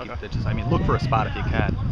Okay. I mean, look for a spot if you can.